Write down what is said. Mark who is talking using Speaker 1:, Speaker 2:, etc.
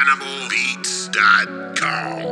Speaker 1: animalbeats.com.